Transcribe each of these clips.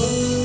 Oh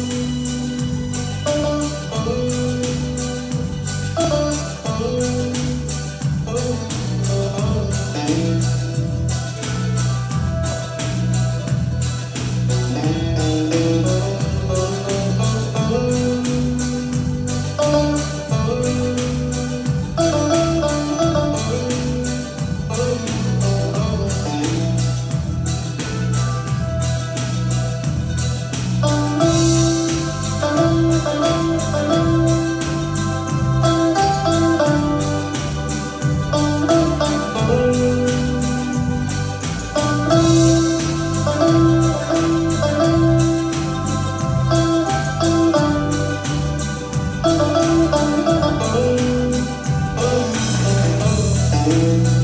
you.